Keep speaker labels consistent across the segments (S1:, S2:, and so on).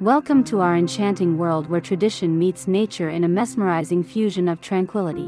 S1: Welcome to our enchanting world where tradition meets nature in a mesmerizing fusion of tranquility.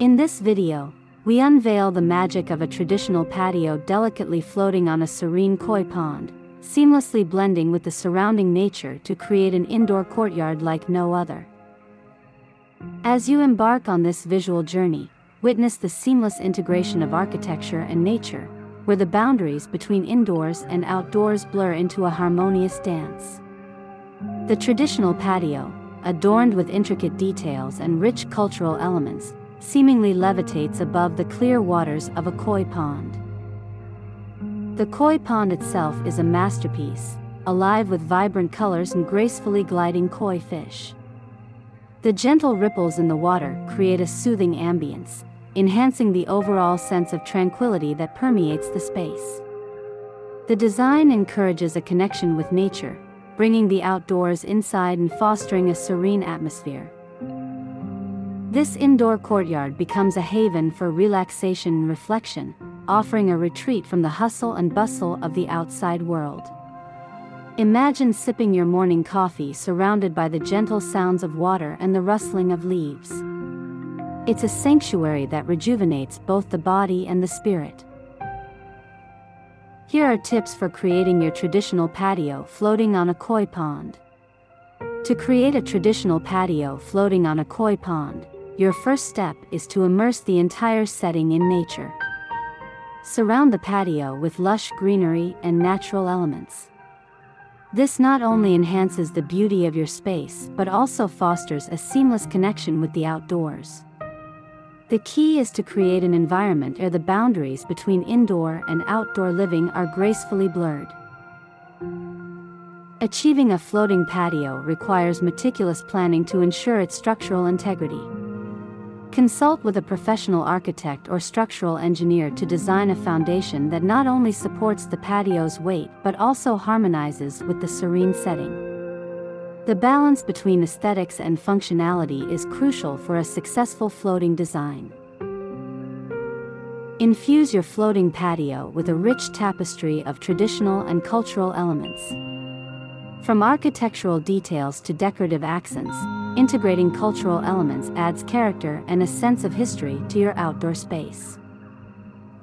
S1: In this video, we unveil the magic of a traditional patio delicately floating on a serene koi pond, seamlessly blending with the surrounding nature to create an indoor courtyard like no other. As you embark on this visual journey, witness the seamless integration of architecture and nature, where the boundaries between indoors and outdoors blur into a harmonious dance. The traditional patio, adorned with intricate details and rich cultural elements, seemingly levitates above the clear waters of a koi pond. The koi pond itself is a masterpiece, alive with vibrant colors and gracefully gliding koi fish. The gentle ripples in the water create a soothing ambience, enhancing the overall sense of tranquility that permeates the space. The design encourages a connection with nature, bringing the outdoors inside and fostering a serene atmosphere. This indoor courtyard becomes a haven for relaxation and reflection, offering a retreat from the hustle and bustle of the outside world. Imagine sipping your morning coffee surrounded by the gentle sounds of water and the rustling of leaves. It's a sanctuary that rejuvenates both the body and the spirit. Here are tips for creating your traditional patio floating on a koi pond. To create a traditional patio floating on a koi pond, your first step is to immerse the entire setting in nature. Surround the patio with lush greenery and natural elements. This not only enhances the beauty of your space but also fosters a seamless connection with the outdoors. The key is to create an environment where the boundaries between indoor and outdoor living are gracefully blurred. Achieving a floating patio requires meticulous planning to ensure its structural integrity. Consult with a professional architect or structural engineer to design a foundation that not only supports the patio's weight but also harmonizes with the serene setting. The balance between aesthetics and functionality is crucial for a successful floating design. Infuse your floating patio with a rich tapestry of traditional and cultural elements. From architectural details to decorative accents, integrating cultural elements adds character and a sense of history to your outdoor space.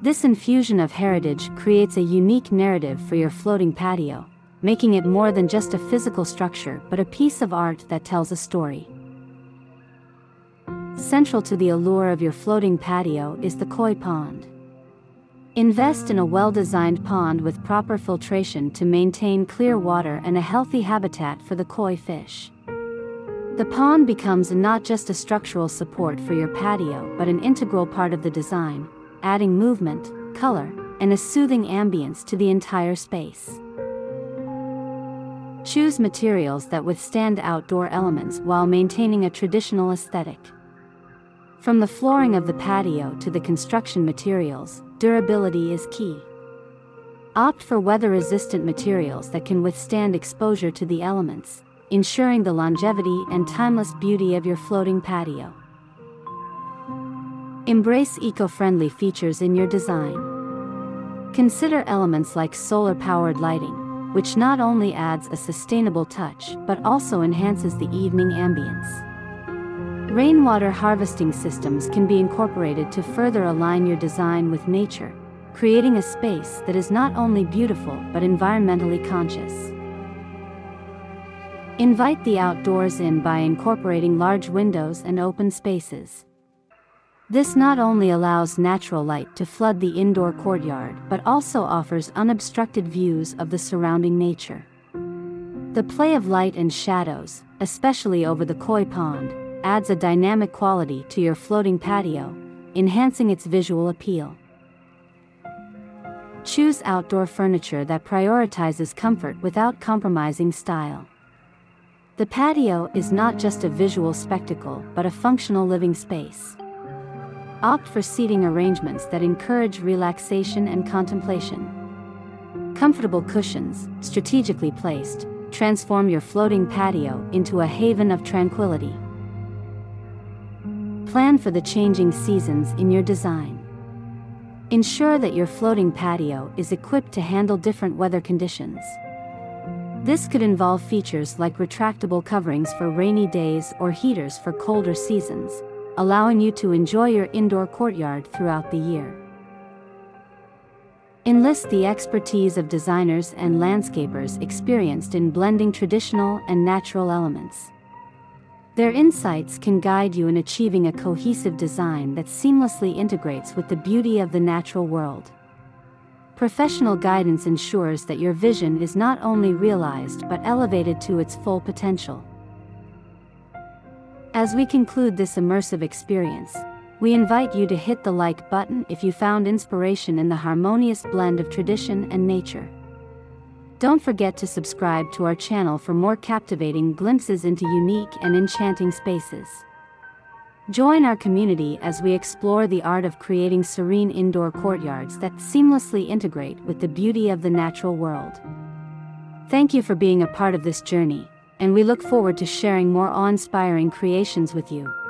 S1: This infusion of heritage creates a unique narrative for your floating patio, making it more than just a physical structure but a piece of art that tells a story. Central to the allure of your floating patio is the koi pond. Invest in a well-designed pond with proper filtration to maintain clear water and a healthy habitat for the koi fish. The pond becomes not just a structural support for your patio but an integral part of the design, adding movement, color, and a soothing ambience to the entire space. Choose materials that withstand outdoor elements while maintaining a traditional aesthetic. From the flooring of the patio to the construction materials, durability is key. Opt for weather-resistant materials that can withstand exposure to the elements, ensuring the longevity and timeless beauty of your floating patio. Embrace eco-friendly features in your design. Consider elements like solar-powered lighting, which not only adds a sustainable touch but also enhances the evening ambience. Rainwater harvesting systems can be incorporated to further align your design with nature, creating a space that is not only beautiful but environmentally conscious. Invite the outdoors in by incorporating large windows and open spaces. This not only allows natural light to flood the indoor courtyard but also offers unobstructed views of the surrounding nature. The play of light and shadows, especially over the koi pond, adds a dynamic quality to your floating patio, enhancing its visual appeal. Choose outdoor furniture that prioritizes comfort without compromising style. The patio is not just a visual spectacle but a functional living space. Opt for seating arrangements that encourage relaxation and contemplation. Comfortable cushions, strategically placed, transform your floating patio into a haven of tranquility. Plan for the changing seasons in your design. Ensure that your floating patio is equipped to handle different weather conditions. This could involve features like retractable coverings for rainy days or heaters for colder seasons, allowing you to enjoy your indoor courtyard throughout the year. Enlist the expertise of designers and landscapers experienced in blending traditional and natural elements. Their insights can guide you in achieving a cohesive design that seamlessly integrates with the beauty of the natural world. Professional guidance ensures that your vision is not only realized but elevated to its full potential. As we conclude this immersive experience, we invite you to hit the like button if you found inspiration in the harmonious blend of tradition and nature. Don't forget to subscribe to our channel for more captivating glimpses into unique and enchanting spaces. Join our community as we explore the art of creating serene indoor courtyards that seamlessly integrate with the beauty of the natural world. Thank you for being a part of this journey, and we look forward to sharing more awe inspiring creations with you.